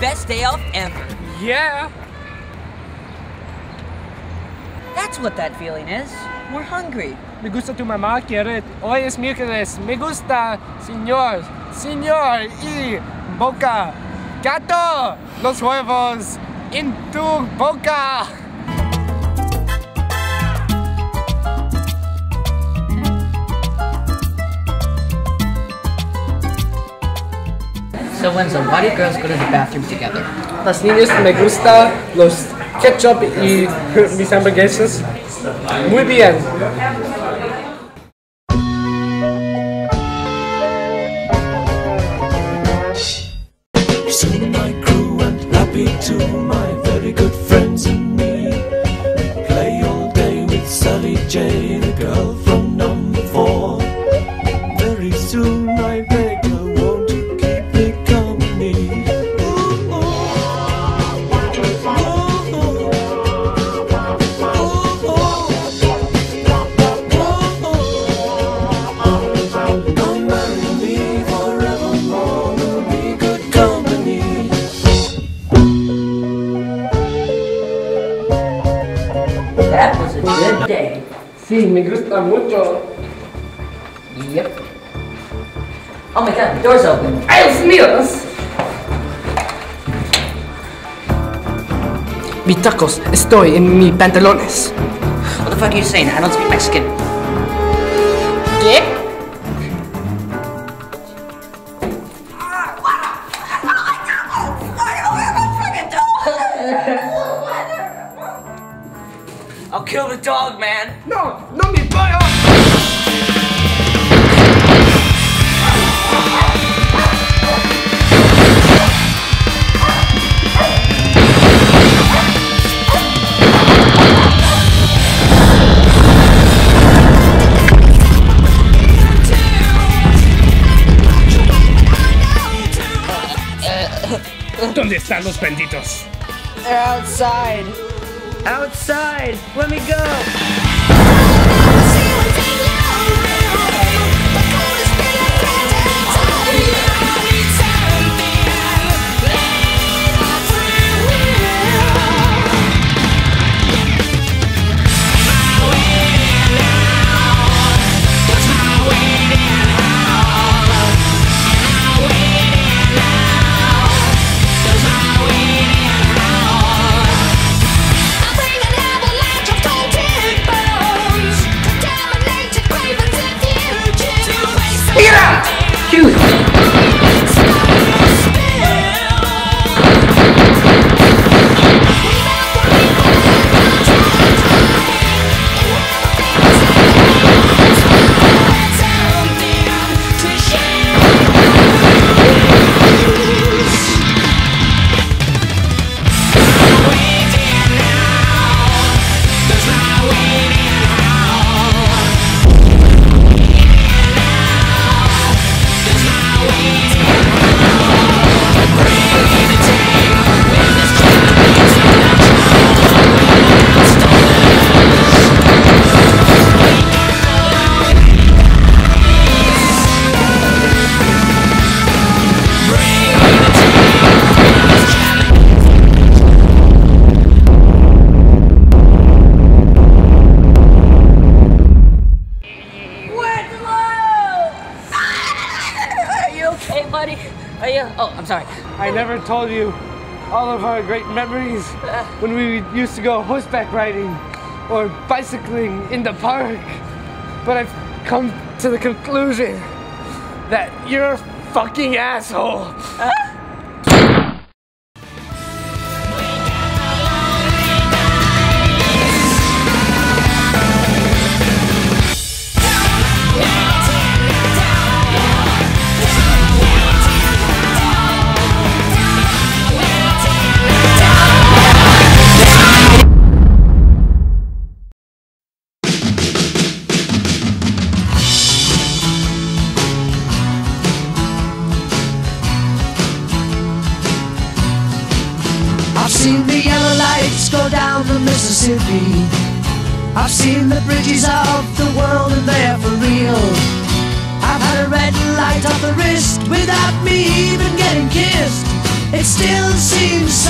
gonna be the best day off ever. Yeah. That's what that feeling is. We're hungry. Me gusta tu mamá, quiere. Hoy es miércoles. Me gusta, señor, señor y boca. Gato, los huevos en tu boca. So Winsloe, why do girls go to the bathroom together? Las niñas me gusta los ketchup y mis hamburguesas. Muy bien. Soon my crew went happy to my very good friends and me. We Play all day with Sally Jane, That was a good day. Sí, me gusta mucho. Yep. Oh my god, the door's open. ¡Dios míos! Mi tacos, estoy en mis pantalones. What the fuck are you saying? I don't speak Mexican. ¿Qué? Kill the dog, man. No, no mi pollo. ¿Dónde están los benditos? They're outside. Outside. Let me go. Are Uh, Are you? Oh, I'm sorry. I never told you all of our great memories when we used to go horseback riding or bicycling in the park. But I've come to the conclusion that you're a fucking asshole. Uh, go down the Mississippi. I've seen the bridges of the world and they're for real. I've had a red light on the wrist without me even getting kissed. it still seems so